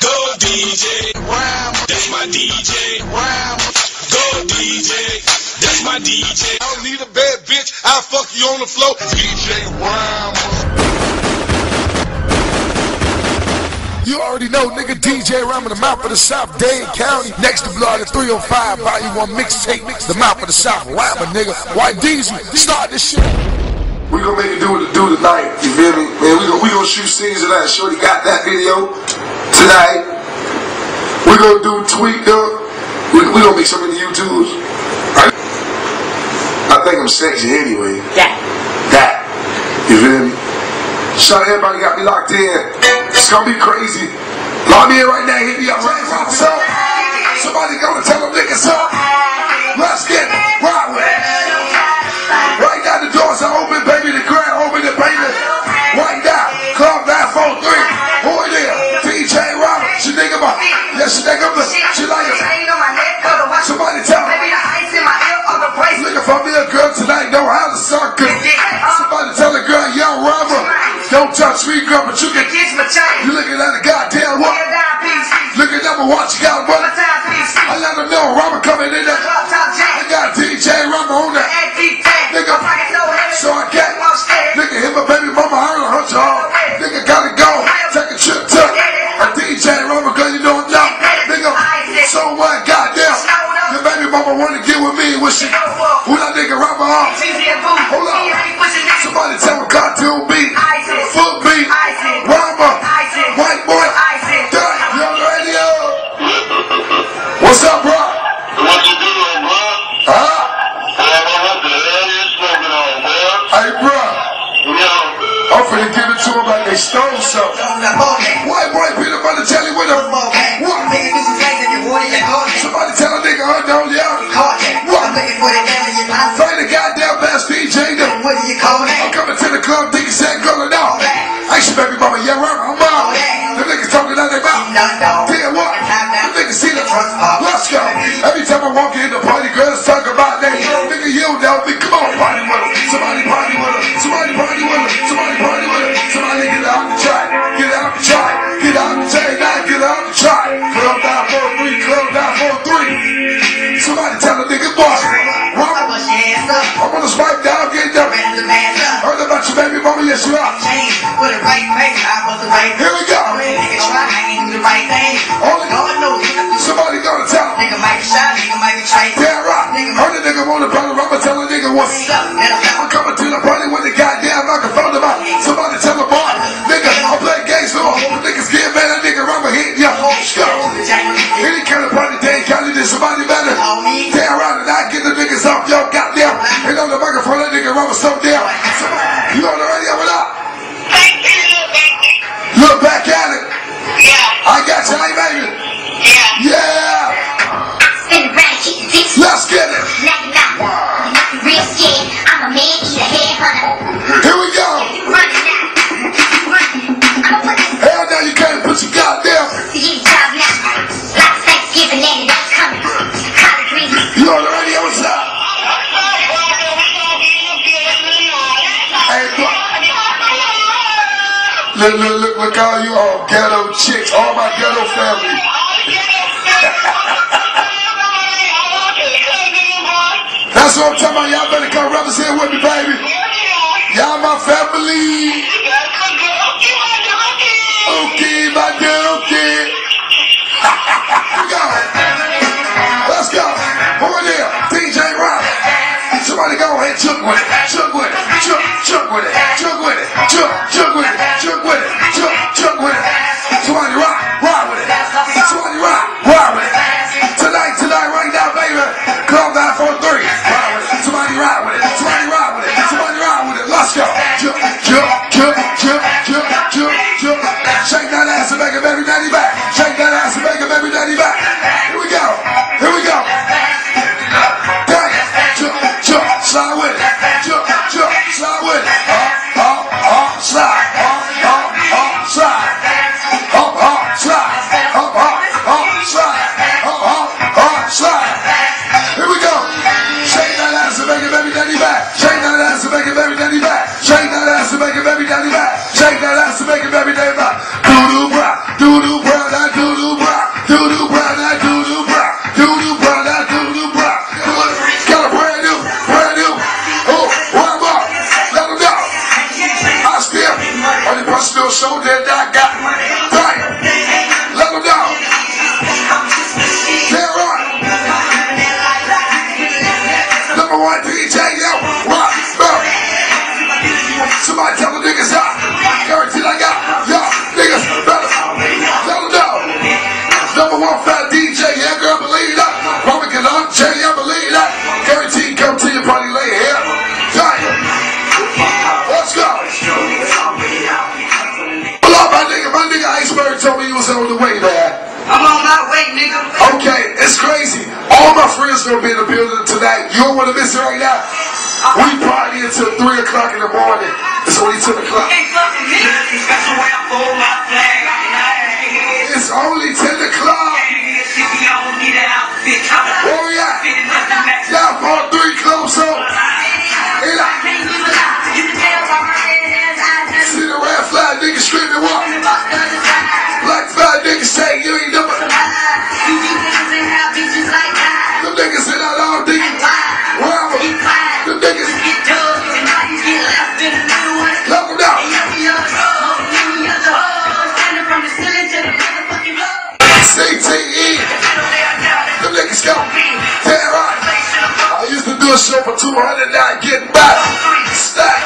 Go DJ, that's my DJ. Go DJ, that's my DJ. I don't need a bad bitch. I'll fuck you on the floor. DJ Rhymer. You already know, nigga, DJ Rhymer, the mouth of the South, Dade County. Next to blood, the 305, volume 1 mixtape. Mix the mouth of the South, Rhymer, nigga. White Diesel, start this shit. We gonna make it do what it do tonight. You feel me? Man, we gonna, we gonna shoot scenes of that. Shorty got that video tonight. We're gonna do tweet up. We, we gonna make some of the YouTubes. I, I think I'm sexy anyway. That. That. You feel me? Shout out everybody got me locked in. It's gonna be crazy. Lock me in right now. Hit me up right now. So, somebody gonna tell them niggas up. Let's get it. Don't me, girl, but you can. You looking at a goddamn what? Looking at me, watch you got what? I let them know Robert coming in there. I got DJ Robert on there. Nigga, so I can't. Nigga, hit my baby mama, I heard her job. Nigga, gotta go. Take a trip to a DJ Robert, girl, you know I'm young. Nigga, so what? Goddamn. Your baby mama wanna get with me. What she? Who that nigga Robert on? Hold on. Somebody tell me cartoon beat. They stole something. White boy peanut butter jelly with them. What? Somebody tell a nigga her don't yell. Play the goddamn best DJ. I'm coming to the club, niggas said girl out. Hey, she baby mama, yeah, right, baby mama, yes you are. Here we go. Somebody gonna tell him. Yeah, right. Heard the nigga want to brother, I'ma tell a nigga what's up. I'm coming to the party with the goddamn microphone my Somebody tell a boy, Look back at it. Yeah. I got you, hey, baby. Yeah, Yeah. let's get it. I'm a man eater, headhunter. Here we Look, look, look, look, all you all ghetto chicks, all my ghetto family. That's what I'm talking about. Y'all better come represent with me, baby. Y'all my family. Okay, my dookie. Let's go. Let's go. Who in there? DJ Rock. Somebody go ahead, choke with it. Choke with it. Choke with it. Choke, choke with it. Choke with it. All my friends gonna be in the building tonight. You don't wanna miss it right now. We party until 3 o'clock in the morning. It's only 10 o'clock. Ain't fucking me. Special way I fold my flag. And I It's only 10 o'clock. Where we 200 now getting back. Stack.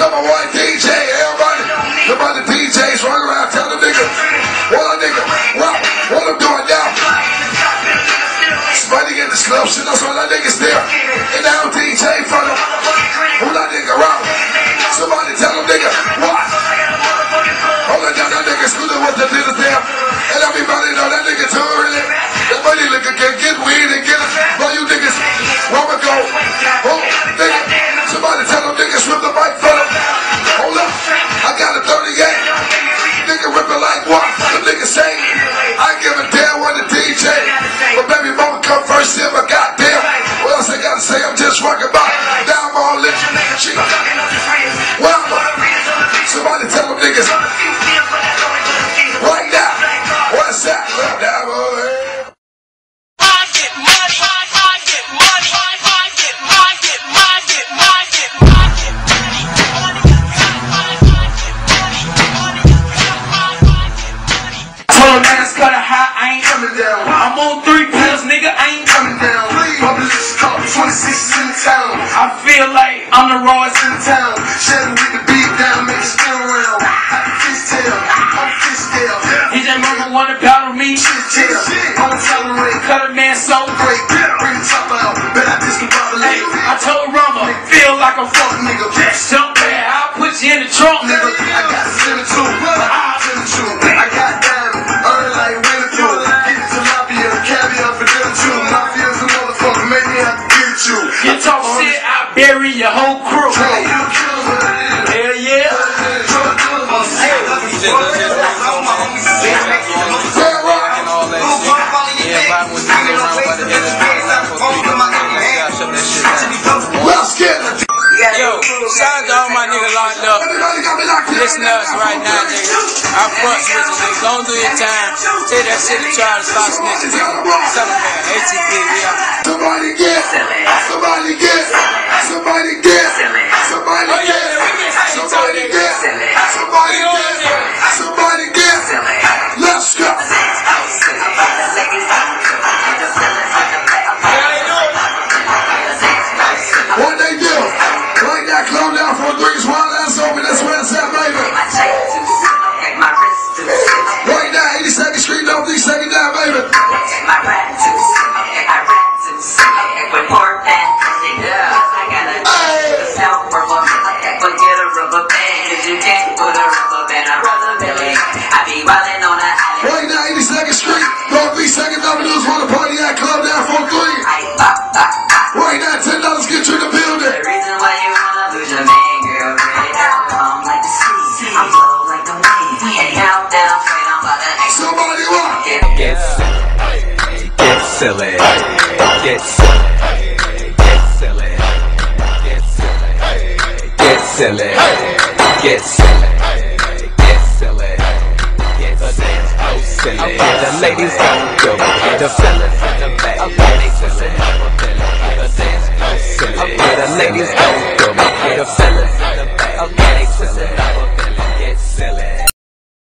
Come on, white DJ, everybody. Come on, the DJs run around, tell the nigga. What a nigga. What, what I'm doing now. Somebody in this club, shit, that's what that nigga's there. just work about down all legend. She I'm in In town. Shedding with the beat down, make it spin around. Fishtail, I'm fishtail. DJ Mama wanna battle me, Fishtail, I'm tolerate. cut a man so Break, bring the top out. Bet I just can Hey. I told Rama, feel like a fuck Nigga, Jump there, I'll put you in the trunk, nigga. I got seven two. I seven two. I got down, earn like winning through. Get it to Mafia, caviar for dinner too. Mafia's a motherfucker, make me have to get you. You talk shit, I bury your whole crew. Listen to us right now, nigga. I fuck with you, nigga. Don't do your time. Take that shit to to stop snitching, nigga. 'em that. ATP, we out. Somebody get, somebody get, somebody get, somebody Oh, get, we can say somebody get, silly. Get silly. Get silly. Get silly. Oh, silly. The ladies go go the fellas in the back. Silly. The ladies go silly. The go